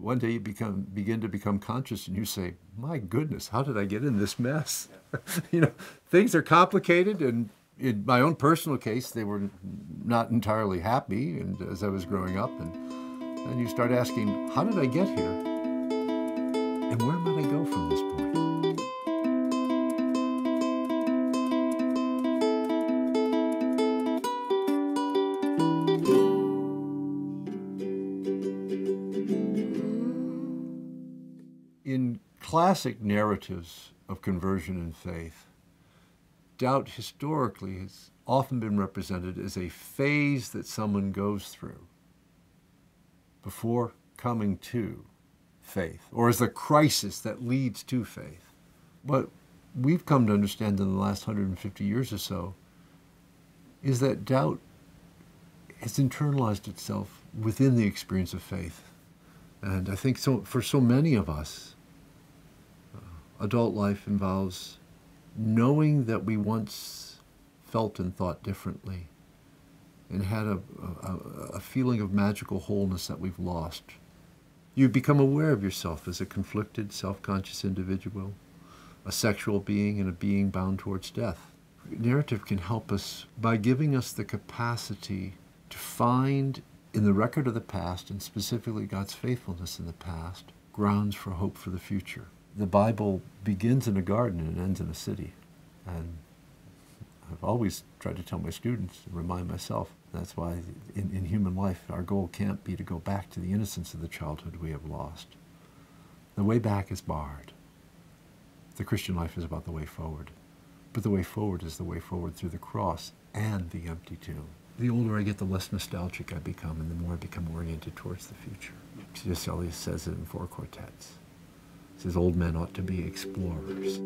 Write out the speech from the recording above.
one day you become begin to become conscious and you say, "My goodness, how did I get in this mess?" you know, things are complicated, and in my own personal case, they were not entirely happy. And as I was growing up, and and you start asking, "How did I get here?" And where might I In classic narratives of conversion and faith, doubt historically has often been represented as a phase that someone goes through before coming to faith, or as a crisis that leads to faith. What we've come to understand in the last 150 years or so is that doubt has internalized itself within the experience of faith. And I think so, for so many of us, adult life involves knowing that we once felt and thought differently and had a, a, a, feeling of magical wholeness that we've lost. You become aware of yourself as a conflicted, self-conscious individual, a sexual being and a being bound towards death. Narrative can help us by giving us the capacity to find in the record of the past, and specifically God's faithfulness in the past, grounds for hope for the future. The Bible begins in a garden and ends in a city. And I've always tried to tell my students, and remind myself, that's why in, in human life our goal can't be to go back to the innocence of the childhood we have lost. The way back is barred. The Christian life is about the way forward. But the way forward is the way forward through the cross and the empty tomb the older I get, the less nostalgic I become, and the more I become oriented towards the future. Eliot says it in four quartets says old men ought to be explorers.